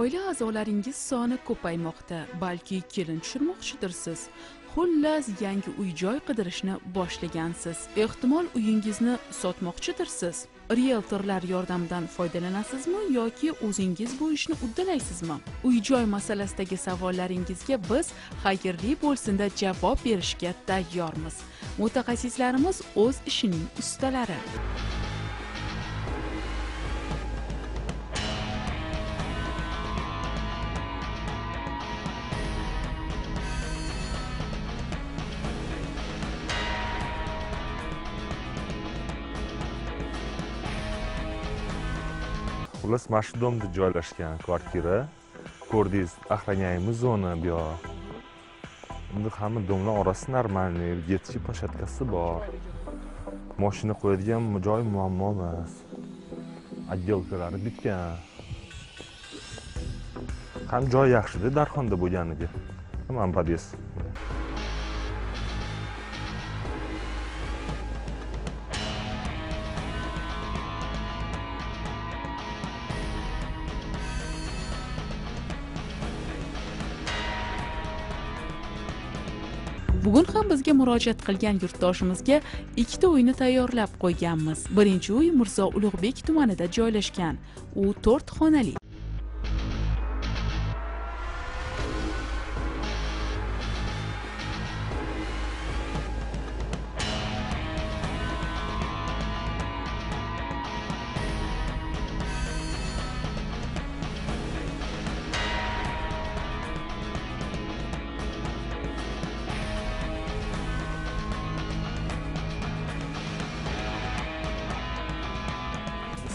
oila a'zolaringiz soni ko'paymoqda balki kelin tushirmoqchidirsiz. Xullas yangi uy joy qidirishni boshlagansiz. Ehtimol uyingizni sotmoqchidirsiz. Rieltorlar yordamidan foydalanasizmi yoki o'zingiz bu ishni uddalaysizmi? Uy joy masalasidagi savollaringizga biz xayrli bo'lsinda javob berishga tayyormiz. Mutaxassislarimiz o'z ishining ustalari. Xullas mana shu domda joylashgan kvartira. Ko'rdingiz охраняемый zona bu yoq endi hamma domlar orasida нормальный детский площадкасы bor. Moshina qo'yadigan joy muammo emas. Отделкалari bitgan. Ham joy yaxshida darxonda bo'lganiga man подъезд bugun ham bizga murojaat qilgan yurtdoshimizga ikkita uyni tayyorlab qo'yganmiz. Birinchi uy mirzo ulug'bek tumanida joylashgan. U to'rt xonali.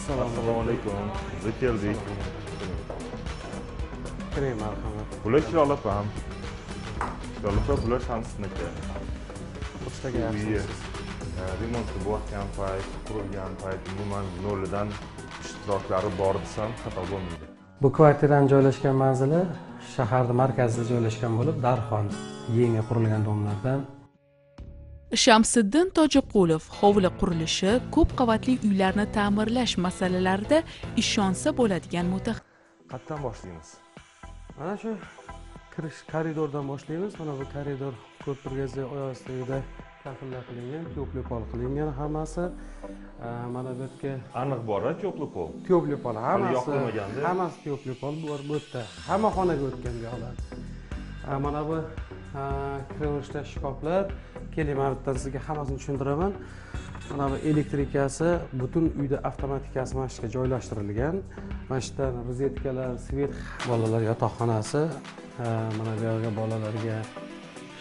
Assalomu alaykum biz keldik kiring marhamat bular kirolabam kirolabam bular shamsniki pochtaga uyi yaxshimisiz e, remonti bo'layotgan payt qurilgan payt umuman nolidan ishtiroklari bor desam xato bo'lmaydi. Bu kvartirani joylashgan manzili shaharni markazida joylashgan bo'lib darxon yangi qurilgan domlardan shamsiddin tojiqulov hovli qurilishi ko'p qavatli uylarni ta'mirlash masalalarida ishonsa bo'ladigan mutaxassis. Qayerdan boshlaymiz. Mana shu kirish koridordan boshlaymiz. Mana bu koridor ko'pirgacha oyoq ostida kafillar qilingan tepli pol qilingan hammasi. Mana bu yerga aniq bor a теплый pol. Tepli pol hammasi yoqilmaganda? hammasi tepli pol bor bu yerda. Hamma xonaga o'tgan А, mana bu kiraverishda shkaflar keling man bittadan sizga hammasini tushuntiraman. Mana bu elektrikasi butun uyda avtomatikasi mana shu yerga joylashtirilgan. Mana shu yerdan rozetkalar svet bolalar yotoqxonasi mana bu yerga bolalarga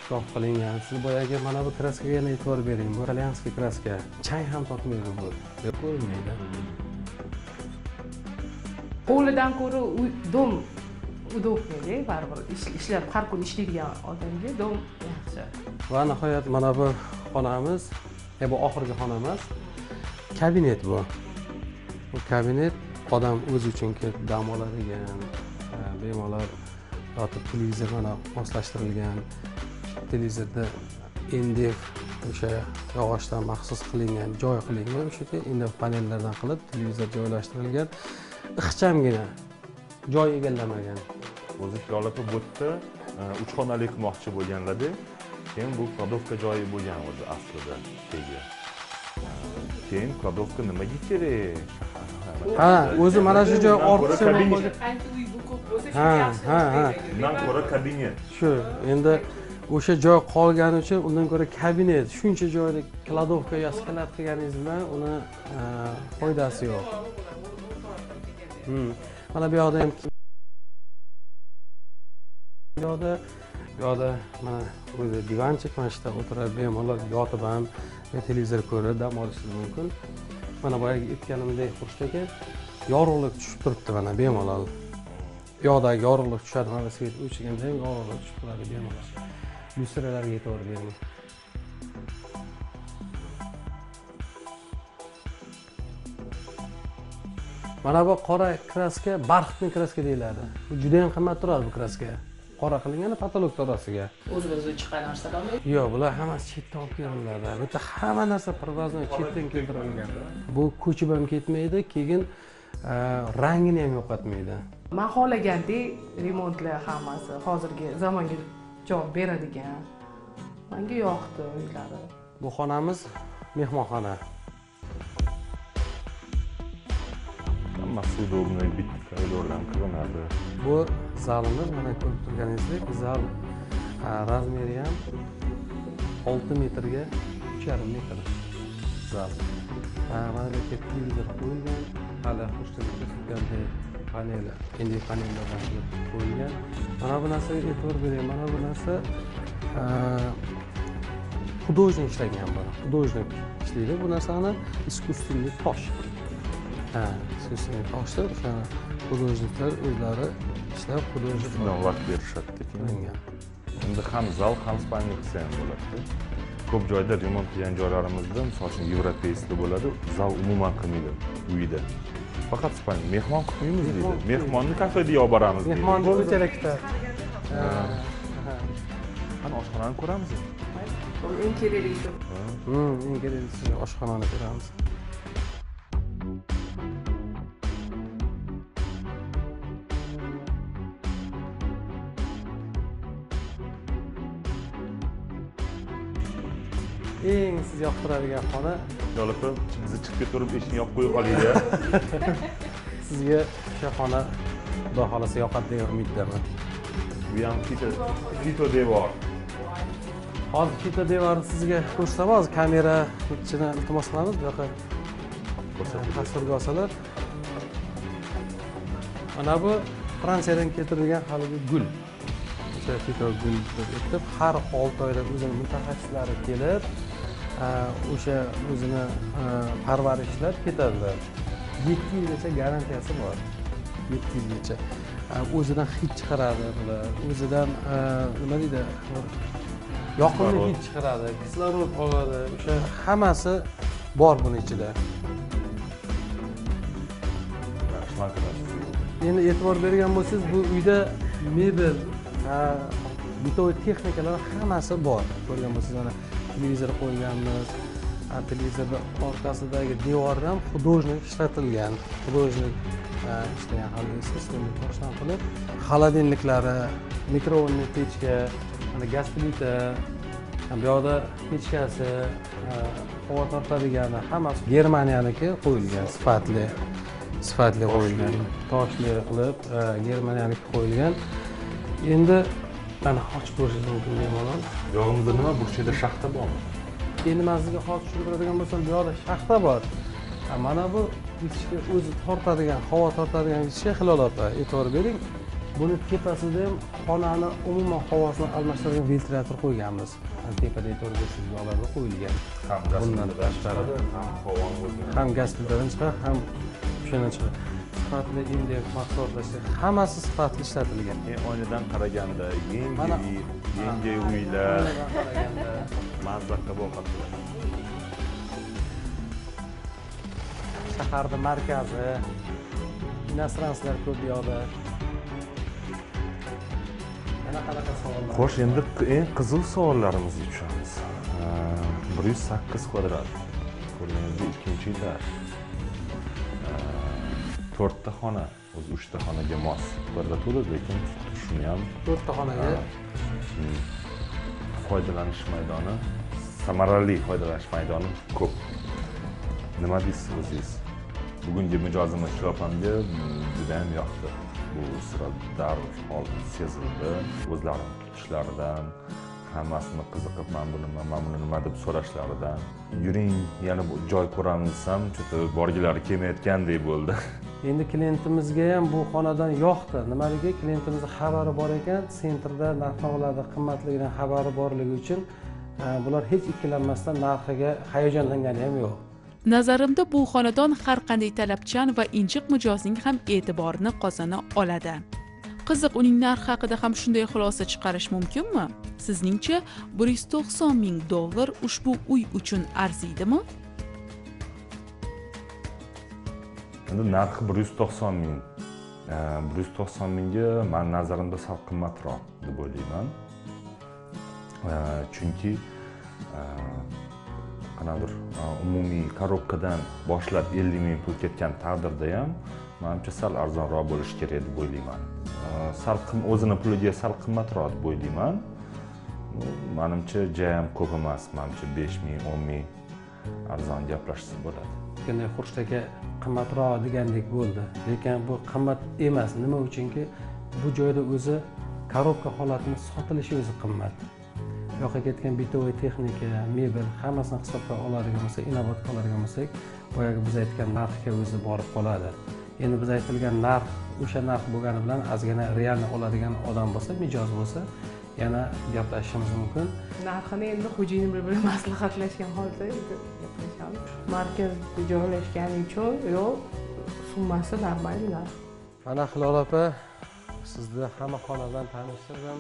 shkaf qilingan. Siz boyagi mana bu kraskaga yana e'tibor bering. Bu italyanskiy kraska. Chang ham totmaydi bu. Ko'rinmaydi hovlidan ko'ra uy dom удобныйda baribir ishlab har kuni ishlaydigan odamga dom. Yaxshi. Va nihoyat mana bu xonamiz e, bu oxirgi xona emas kabinet bu. Bu kabinet odam o'zi uchun kelib dam oladigan e, bemalol yotib televizor mana moslashtirilgan. Televizorda ndf o'sha yog'ochdan maxsus qilingan joy qilingan. O'sha yerga ndf panellardan qilib televizor joylashtirilgan. Ixchamgina joy egallamagan. O'zi kirolab bu yerda uch xonali qilmoqchi bo'lganlarda keyin bu kladovka joyi bo'lgan o'zi aslida tegi. E, keyin kladovka nimaga kerak? Ha o'zi mana shu joy ortiqcha kabinet. qancha uy bu ko'p bo'lsa Ha, ha, ha. undan ko'ra kabinet shu endi o'sha joy qolgani uchun undan ko'ra kabinet shuncha joyni kladovka yo sklad qilganingiz bilan uni e, foydasi yo'q. Hmm. Mana bu yoqda ham bu yoqda bu yoqda mana o'zi divanchik mana shu yerda o'tirib bemalol yotib ham televizor ko'rib dam olishingiz mumkin. Mana boyagi aytganimdek xurshidaka yorug'lik tushib turibdi mana bemalol bu yoqdagi yorug'lik tushadi mana svet o'chirganda ham yorug'lik tushib turadi bemalol lyustralarga e'tibor bering. Mana bu qora kraska barxitni kraska deyiladi. Bu juda yam qimmat turadi bu kraska. Qora qilingan patolog orasiga o'z o'zidan chiqqan narsalarmi yo'q bular hammasi chetdan olib kelinadi. Yerda hamma narsa привозной chetdan keltirilgan. Bu ko'chib ham ketmaydi keyin e, rangini ham yo'qotmaydi. Man xohlagandek remontlar hammasi hozirgi zamonga javob beradigan. Manga yoqdi uylari. Bu xonamiz mehmonxona hammasi удобный bitta koridordan qilinadi bu zalimiz mana ko'rib turganingizdek zal. Razmeri ham olti metrga uch yarim metr zal. Mana bu yerga televizor qo'yilgan hali xushtak panel endi panellardan qilib qo'yilgan mana bu narsaga e'tibor bering mana bu narsa художник ishlagan buni художник ishlaydi bu narsani искусственный tosh ha искусственный toshni o'sha художниктар o'zlari ishlab shundan vaqt berishadi keyin qilingan endi ham zal ham spalni qilsa ham bo'ladida ko'p joyda remont qilgan joylarimizda misol uchun европейский bo'ladi zal umuman qilmaydi uyda faqat spalni mehmon qilmaymiz deydi Mehmon- mehmonni kafeda olib boramiz deydi mehmon bo'lcharakda qani oshxonani ko'ramiz eng kerakli eng keraklisi oshxonani ko'ramiz yoqtiradigan xona. Jolibi bizni chiqib ketaverib eshikni yopib qo'yib qolaylik sizga o'sha xona xudo xohlasa yoqadi degan umiddaman. Bu ham fito devor. Hozir fito devorni sizga ko'rsataman hozir kamera ichini iltimos qilamiz bu yoqqa tasvirga olsalar. Mana bu fransiyadan keltirilgan haligi gul. O'sha fito gul deb aytib har olti oyda o'zini mutaxassislari kelib o'sha o'zini parvarishlab ketadilar yetti yilgacha garantiyasi bor. Yetti yilgacha. O'zidan hid chiqaradi bular. O'zidan nima deydi? Yoqimli hid chiqaradi kislorod oladi. O'sha hammasi bor buni ichida. Endi e'tibor bergan bo'lsangiz bu uyda mebel ha, bitovoy texnikalar hammasi bor. Ko'rgan bo'lsangiz mana televizor qo'yganmiz televizorni orqasidagi devorda ham художник ishlatilgan художник ishlagan haligi toshdan qilib холодильниклari mikrovolni pechka mana gaz plita bu yoqda pechkasi havo tortadigani hammasi germaniyaniki qo'yilgan sifatli sifatli qo'yilgan toshli qilib germaniyaniki qo'yilgan. Endi mana ochib ko'rishingiz mumkin bemalol yog'imizda nima burchakda shaxta bormi endi man sizga hozir tushuntiradigan bo'lsam bu yoqda shaxta bor mana bu ichki o'zi tortadigan havo tortadigan ichki hilolotlar e'tibor bering buni tepasida ham xonani umuman havosini almashtiradigan ventilyator qo'yganmiz tepada e'tibor bersangiz bu yoqlarda qo'yilgan ham Bundan gazdan chiqadi ham havoni ham gaz filtridan chiqadi ham o'shandan chiqadi sifatli indek mahsulotlashlar hammasi sifatli ishlatilgan. Men oynadan qaraganda yangi uy yangi uylar. Mazza qilib ovqatlar shaharni markazi inostranslar ko'p bu yoqda. Yana qanaqa savollar? Xo'sh endi eng qiziq savollarimizga tushamiz bir yuz sakkiz kvadrat. Ko'rganingizdek ikkinchi etaj to'rtta xona o'zi uchta xonaga mos kvadratura lekin shuni ham to'rtta xonaga? Foydalanish maydoni samarali foydalanish maydoni ko'p. Nima deysiz o'zingiz? Bugungi mijozimiz shlopamga mm, judayam yoqdi. Bu sira darhol sezildi. O'zlari tutishlaridan hammasini qiziqib man bu nima man buni nima? deb so'rashlaridan. Yuring yana joy ko'ramiz desam что-то borgilari kelmayotgandek bo'ldi endi klientimizga ham bu xonadon yoqdi. Nimaligi? Klientimizni xabari bor ekan. Sentrda narx navolarda qimmatligidan xabari borligi uchun e, bular hech ikkilanmasdan narxiga hayajonlangani ham yo'q. Nazarimda bu xonadon har qanday talabchan va injiq mijozning ham e'tiborini qozona oladi. Qiziq uning narxi haqida ham shunday xulosa chiqarish mumkinmi? Sizningcha bir yuz to'qson ming dollar ushbu uy uchun arziydimi? Endi narxi bir yuz to'qson ming. Bir yuz to'qson mingga mani nazarimda sal qimmatroq deb o'ylayman. E, chunki e, qanaqadir umumiy korobkadan boshlab ellik ming pul ketgan taqdirda ham manimcha sal arzonroq bo'lishi kerak deb o'ylayman. Sal qim- o'zini puliga sal qimmatroq deb o'ylayman. Nu, manimcha jayam ko'p emas manimcha besh ming o'n ming arzon gaplashsa bo'ladi. Kichkina xurshid qimmatroq degandek bo'ldi. Lekin bu qimmat emas. Nima uchunki bu joyda o'zi korobka holatini sotilishi o'zi qimmat. Bu yoqqa ketgan bitovoy texnika mebel hammasini hisobga oladigan bo'lsak inobatga oladigan bo'lsak boyagi biz aytgan narxga o'zi borib qoladi. Endi biz aytilgan narx o'sha narx bo'lgani bilan ozgina realni oladigan odam bo'lsa mijoz bo'lsa yana gaplashishimiz mumkin. Narxini endi xo'jayin bir biri maslahatlashgan holda gaplashamiz. Markazda joylashgani uchun yo'q summasi нормальный narx. Mana hilol opa sizni hamma xona bilan tanishtirdim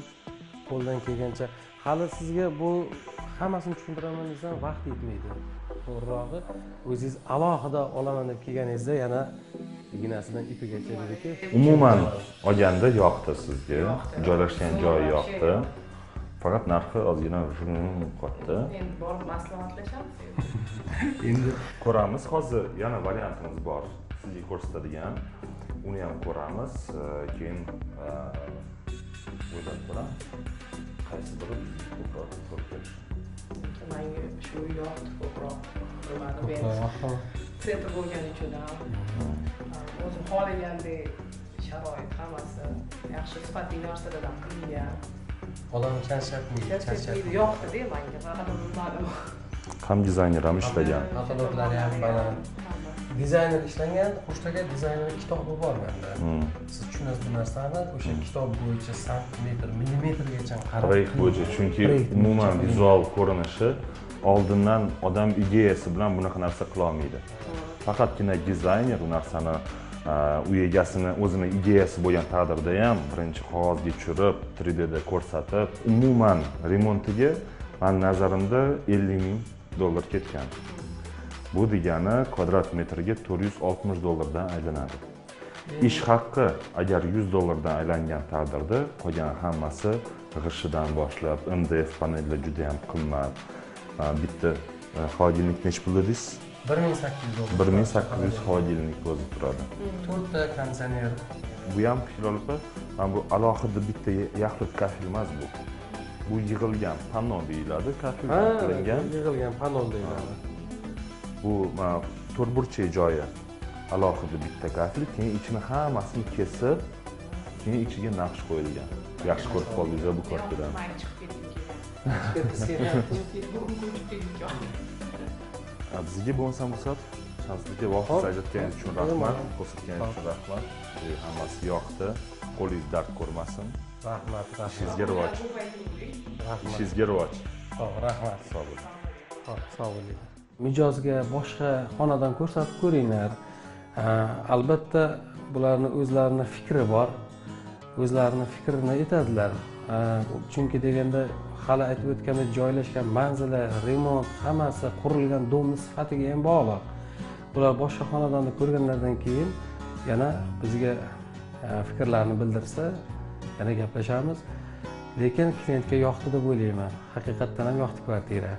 qo'ldan kelgancha. Hali sizga bu hammasini tushuntiraman desam vaqt yetmaydi to'g'rirog'i o'zingiz alohida olaman deb kelganingizda yana ignasidan ipigacha dediki umuman olganda yoqdi sizga. Joylashgan joyi yoqdi. Faqat narxi ozgina qotdi. Endi borib maslahatlashamiz. Endi ko'ramiz. Hozir yana variantimiz bor. Sizga ko'rsatadigan. Uni ham ko'ramiz. Keyin o'ylab ko'ramiz. Qaysi biri? Ko'proq to'g'ri kelishi manga shu yoqdi ko'proq nimani men sentr bo'lgani uchun ham o'zim xohlagandek sharoit hammasi yaxshi sifatli narsalar ham qilingan odam charchatmaydi charchatmaydi yoqdida manga faqat ma'lum ham dizayner ham ishlagan Kataloglar ham baland. Dizayner ishlangan aka dizayner kitobi bor menda. Hmm. siz tushunasiz bu narsani o'sha kitob bo'yicha santimetr millimetrgacha qarab proyekt bo'yicha chunki umuman vizual ko'rinishi oldindan odam ideyasi bilan bunaqa narsa qilolmaydi faqatgina dizayner u narsani uh, uy egasini o'zini ideyasi bo'lgan taqdirda ham birinchi qog'ozga tushirib 3dda ko'rsatib umuman remontiga mani nazarimda 50 ming dollar ketgan bu degani kvadrat metriga 460 dollardan aylanadi. Ish haqqi agar 100 dollardan aylangan taqdirda qolgan hammasi g'ishidan boshlab mdf panellar juda yam qimmat. Bitta e, xolodilnik nechi pul dedingiz bir ming sakkiz yuz dollar. Bir ming sakkiz yuz xolodilnik o'zi turadi. To'rtta konditsioner. Bu ham hilol opa mana bu alohida bitta yaxlit kafel emas bu. Bu yig'ilgan panno deyiladi kafel ha qilingan. yig'ilgan panel deyiladi bu to'rtburchak joyi alohida bitta kafel keyin ichini hammasini kesib keyin ichiga naqsh qo'yilgan. Yaxshi ko'rib qoldingiz bu kvartirani bizga bo'lmasa ruxsat bizga vaqt ajratganingiz uchun rahmat ko'rsatganingiz uchun rahmat. Hammasi yoqdi. Qo'lingiz dard ko'rmasin. Rahmat rahmat. Ishingizga rivoj. Rahmat. Ishingizga rivoj. Rahmat. Sog' bo'ling. Sog' sog' bo'ling mijozga boshqa xonadan ko'rsatib ko'ringlar. Albatta bularni o'zlarini fikri bor. O'zlarini fikrini aytadilar. Chunki deganda hali aytib o'tgandek joylashgan manzili remont hammasi qurilgan domni sifatiga ham bog'liq. Bular boshqa xonadonni ko'rganlaridan keyin yana bizga fikrlarini bildirsa yana gaplashamiz. Lekin klientga yoqdi deb o'ylayman. Haqiqatdan ham yoqdi kvartira.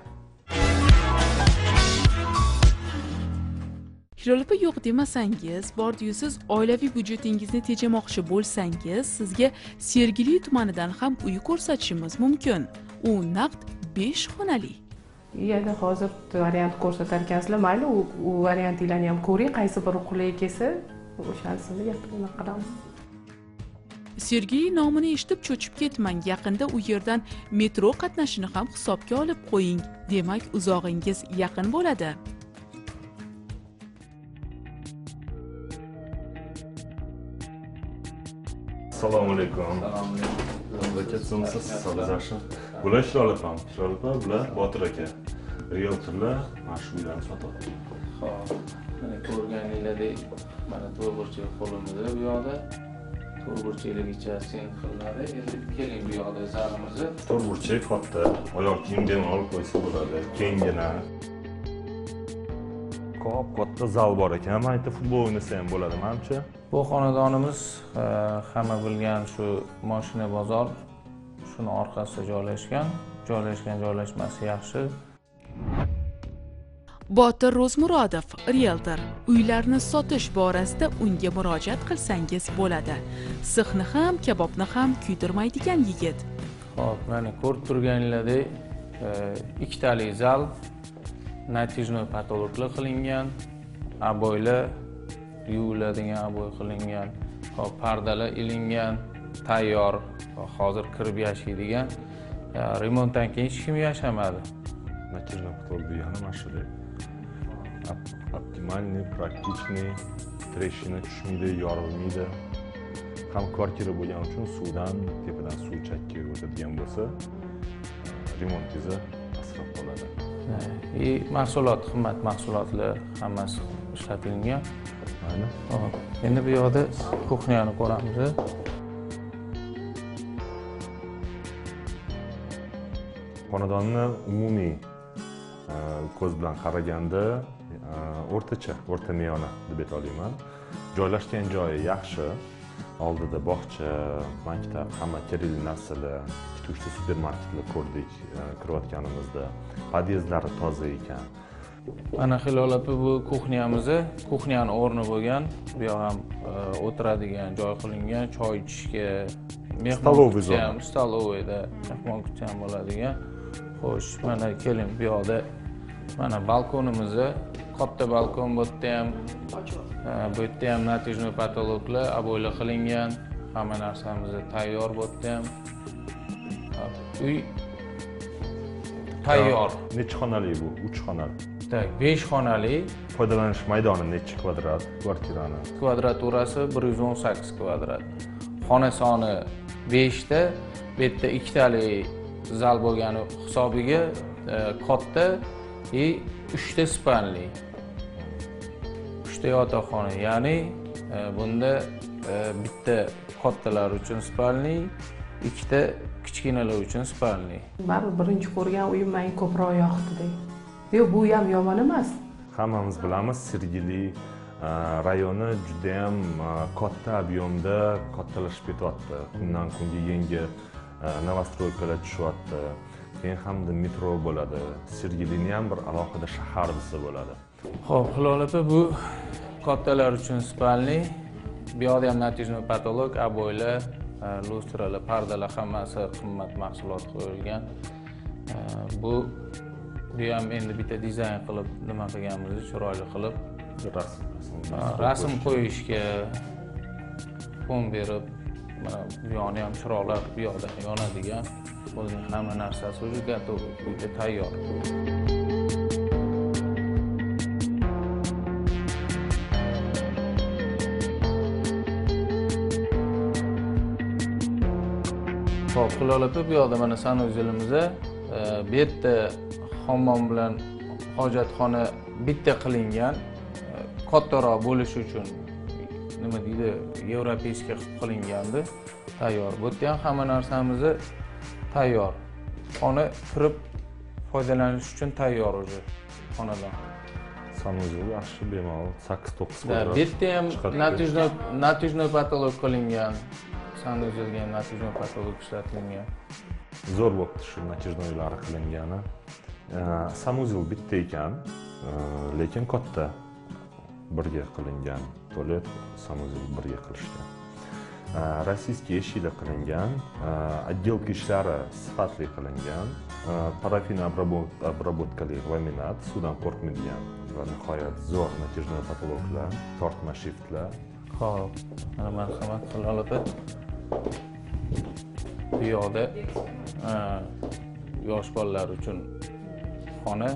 Hilol opa yo'q demasangiz bordiyu siz oilaviy byudjetingizni tejamoqchi bo'lsangiz sizga sergeli tumanidan ham uy ko'rsatishimiz mumkin. U naqd besh xonali. Endi hozir variant ko'rsatar ekansizlar mayli u variantinglarni ham ko'ring qaysi biri qulay kelsa o'shanisini gapini qilamiz. Sergeli nomini eshitib cho'chib ketmang yaqinda u yerdan metro qatnashini ham hisobga olib qo'ying demak uzog'ingiz yaqin bo'ladi assalomu alaykum bekatsimsiz sog'liq yaxshi bular shilol opam shilol opa bular botir aka rieltorlar mana shu uylarni sotyapti Xo'p, mana ko'rganinglardek mana to'rt burchak qo'limizda bu yoqda to'rt burchakligicha qilinadi endi keling bu yoqda zalimizni to'rt burchak katta oyoq kiyim bemalol qo'ysa bo'ladi kengina kop katta zal bor ekan. Mayda futbol o'ynasa ham bo'ladi. Manimcha bu xonadonimiz e, hamma bilgan shu moshina bozor shuni orqasida joylashgan. Joylashgan joylashmasi yaxshi. Botir ro'zmurodov rieltor uylarni sotish borasida unga murojaat qilsangiz bo'ladi. Sixni ham kabobni ham kuydirmaydigan yigit. Ho'p mana ko'rib turganinglardek e, ikkitali zal natijnoy patologlar qilingan aboylar yuviladigan aboy qilingan hop pardalar ilingan tayyor hozir kirib yashaydigan remontdan keyin hech kim yashamadi. Натяжной потолок degani mana shu optimalniy praktichniy treshina tushmaydi yorilmaydi. Ham kvartira bo'lgani uchun suvdan tepadan suv chakka o'tadigan bo'lsa remontingizni asrab qoladi. И mahsulot qimmat mahsulotlar hammasi ishlatilgan. Mayli endi bu yoqda kuxnyani ko'ramiz xonadonni umumiy e, ko'z bilan qaraganda e, o'rtacha o'rta miyona deb ayta joylashgan joyi yaxshi. Oldida bog'cha maktab hamma kerakli narsalar ikkita uchta supermarketlar ko'rdik e, kirayotganimizda podyezdlari toza ekan. Mana hilol opa bu kuxnyamiz kuxnyani o'rni bo'lgan. Bu yoq ham o'tiradigan joy qilingan choy ichishga mehmon ham stoloviyda mehmon kutsa ham bo'ladigan. Xo'sh mana keling bu yoqda mana balkonimiz katta balkon bu yerda ham. Bu yerda ham натяжной patologlar обойлар qilingan. Hamma narsamiz tayyor bu yerda ham uy. Tayyor. Necha xonali bu uch xonali tak besh xonali. Foydalanish maydoni necha kvadrat kvartirani? Kvadraturasi bir yuz o'n sakkiz kvadrat. Xona soni beshta bu yerda ikkitali zal bo'lgani hisobiga e, katta и uchta spalniy uchta yotoqxona ya'ni e, bunda e, bitta kattalar uchun spalniy ikkita kichkinalar uchun spalniy baribir birinchi ko'rgan uyim menga ko'proq yoqdida yo'q bu ham yomon emas. Hammamiz bilamiz sergeli e, rayoni judayam e, katta объемda kattalashib ketyapti. Kundan kunga yangi e, новостройкаlar tushyapti. Keyin hamda metro bo'ladi. Sergelini ham bir alohida shahar desa bo'ladi. Ho'p hilol opa bu kattalar uchun spalniy bu yoqda ham натяжной patolog обоylar lustralar pardalar hammasi qimmat mahsulot qo'yilgan. Bu bu ham endi bitta dizayn qilib nima qilganmiz chiroyli qilib rasm rasm qo'yishga. fon berib mana bu yoqni ham chiroqlar bu yoqda yonadigan o'zining hamma narsasi уже готов uyda tayyor ho'p hilol opa bu yoqda mana sanuzelimiz e, bu yerda hammom bilan hojatxona bitta qilingan e, kattaroq bo'lishi uchun nima deydi yevropeyskiy qilib qilingandi. Tayyor bu yerda ham hamma narsamiz tayyor. Xona kirib foydalanish uchun tayyor уже xonadan. Sanuzel yaxshi bemalol sakkiz to'qqiz Да, bu yerda ham натяжной потолок qilingan sanuzelga ham натяжной потолок ishlatilgan? Zo'r bo'libdi shu natijnoylari qilingani sanuzel bitta ekan lekin katta birga qilingan tualet sanuzel birga qilishgan E, rossiyskiy eshiklar qilingan отделка ishlari sifatli qilingan parafin обработ- обработкали laminat suvdan qo'rqmaydigan va nihoyat zo'r натяжной потолокlar tortma shiftlar. Ho'p mana marhamat hilol opa bu yoqda yosh bolalar uchun xona.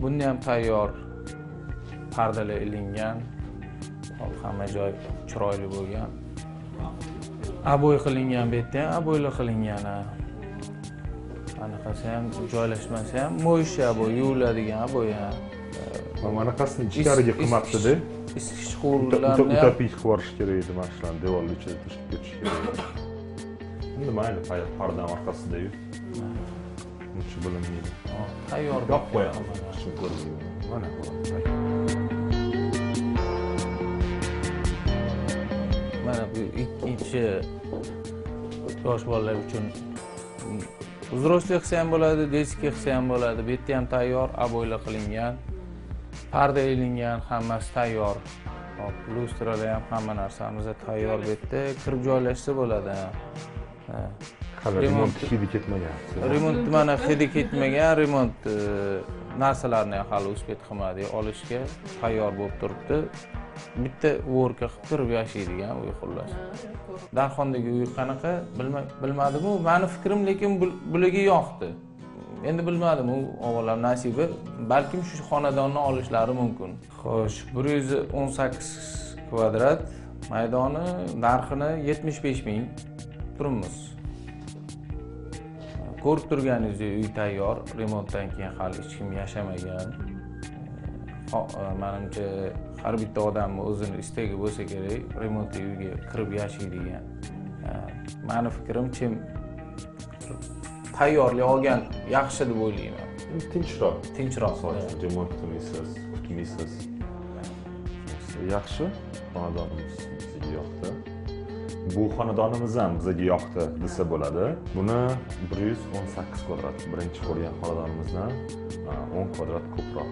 Bunda ham tayyor pardalar ilingan. Hamma joy chiroyli bo'lgan. Aboy qilingan bu yerda ham aboylar qilingan anaqasi ham joylashmasi ham mo'ysha aboy yuviladigan aboy ha. Va bunaqasini ichkariga qilmabdida quvurlarini ham utopik yuborish kerak edi mana shularni devorni ichiga tashlab ketish kerak endi mayli pardani orqasidayu uncha bilinmaydi tayyor yopib qo'yamiz kim ko'rmaydi mana mana bu ikkinchi yosh bolalar uchun взрослый qilsa ham bo'ladi детский qilsa ham bo'ladi bu yerda ham tayyor aboylar qilingan parda ilingan hammasi tayyor. Hop lustralar ham hamma narsamiz tayyor bu yerda kirib joylashsa bo'ladi. Hali Remont- hidi ketmagan. Remont mana hidi ketmagan. remont e, narsalarni ham hali uspet qilmadik olishga tayyor bo'lib turibdi. Bitta vorka qilib turib yashaydigan uy xullas. Darxondagi uy qanaqa? Bilma- bilmadimu. Mani fikrim lekin bul- bularga yoqdi endi bilmadim u avvalom nasibi. Balkim shu xonadonni olishlari mumkin. Xo'sh bir yuz o'n sakkiz kvadrat maydoni narxini yetmish besh ming turibmiz. Ko'rib turganingizdek uy tayyor remontdan keyin hali hech kim yashamagan. E, manimcha har bitta odamni o'zini istagi bo'lsa kerak remontli uyga kirib yashaydigan. E, mani fikrim chem tayyorlay olgan yaxshi deb o'ylayman. Tinchroq. Tinchroq Misol remont qilmaysiz kutmaysiz yaxshi. Xonadonimiz bizga yoqdi. Bu xonadonimiz ham bizga yoqdi desa bo'ladi. Buni bir yuz o'n sakkiz kvadrat birinchi ko'rgan xonadonimizdan o'n kvadrat ko'proq.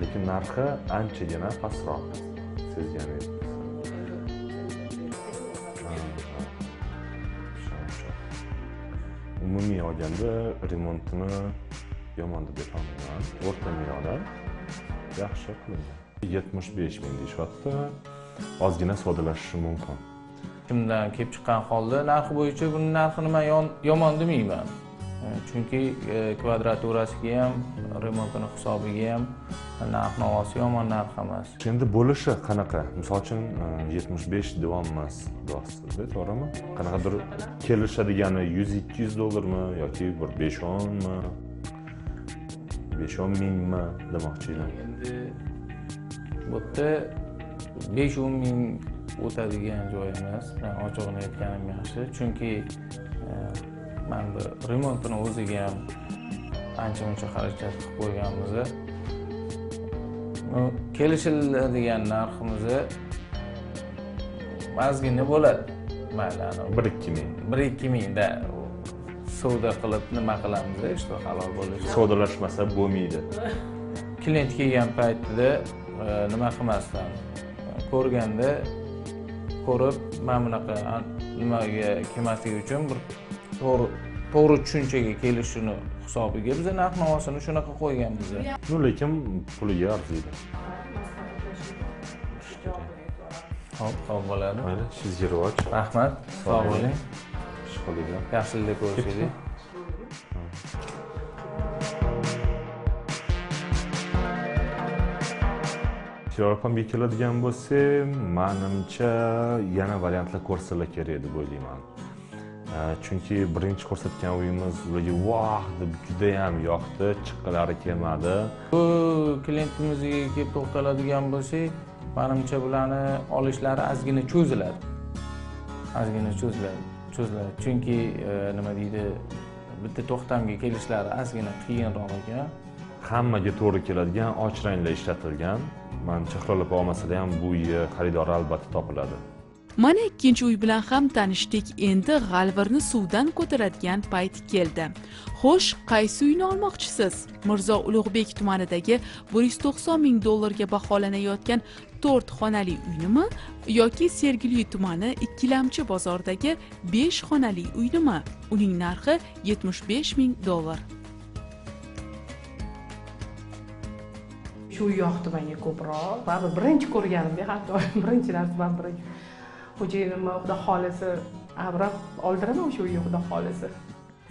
Lekin narxi anchagina pastroq sezganingiz umumiy olganda remontini yomon deb aytolmayman. O'rta me'yorda yaxshi qilingan. Yetmish besh ming deyishyapti. Ozgina soddalashishi mumkin. Kimdan kelib chiqqan holda narxi bo'yicha buni narxini man yomon demayman. Chunki kvadraturasiga ham remontini hisobiga ham narx navosi yomon narx emas endi bo'lishi qanaqa misol uchun yetmish besh deyapmiz deyapsizda to'g'rimi qanaqadir kelishadigani yuz ikki yuz dollarmi yoki bir besh o'nmi besh o'n mingmi demoqchi edim endi bu yerda besh o'n ming o'tadigan joy emas ochig'ini aytganim yaxshi chunki e, man bu remontini o'ziga ham ancha muncha xarajat qilib qo'yganmiz kelishiladigan narximiz ozgina bo'ladi. Mayli bir ikki ming. Bir ikki mingda. Savdo qilib nima qilamiz что halol bo'lishi savdolashmasa bo'lmaydi. Klient kelgan paytida e, nima qilmasdan ko'rganda ko'rib mana bunaqa nimaga kelmasligi uchun bir to'g'ri to'g'ri tushunchaga kelishini hisobiga biz narx navosini shunaqa qo'yganmiz ну lekin puliga arziydi. Hop hop bo'ladi mayli rivoj rahmat sog' bo'ling. ishqilinglar yaxshilikda ko'rishaylik yevropamga keladigan bo'lsak manimcha yana variantlar ko'rsalar kerak deb o'ylayman chunki birinchi ko'rsatgan uyimiz ularga voh deb judayam yoqdi chiqqilari kelmadi bu klientimizga kelib to'xtaladigan bo'lsak manimcha bularni olishlari ozgina cho'ziladi ozgina cho'ziladi cho'ziladi chunki nima deydi bitta to'xtamga kelishlari ozgina qiyinroq ekan hammaga to'g'ri keladigan och ranglar ishlatilgan manimcha xilola olmasada ham bu uyga xaridori albatta topiladi mana ikkinchi uy bilan ham tanishdik. Endi g'alvirni suvdan ko'taradigan payt keldi. Xo'sh qaysi uyni olmoqchisiz? Mirzo ulug'bek tumanidagi bir yuz to'qson ming dollarga baholanayotgan to'rt xonali uynimi yoki sergeli tumani ikkilamchi bozoridagi besh xonali uynimi uning narxi yetmish besh ming dollar. Shu yoqdi menga ko'proq baribir birinchi ko'rganimda hatto birinchi narsa man birinchi xo'jayinimni xudo xohlasa avrab oldiraman o'sha uyga xudo xohlasa.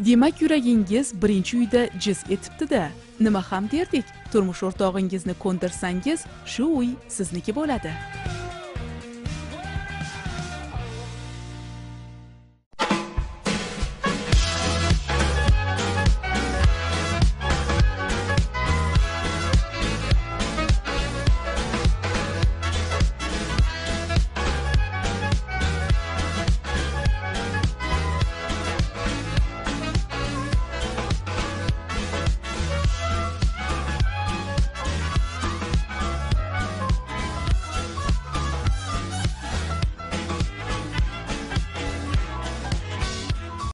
Demak yuragingiz birinchi uyda jiz etibdida. Nima ham derdik turmush o'rtog'ingizni ko'ndirsangiz shu uy sizniki bo'ladi.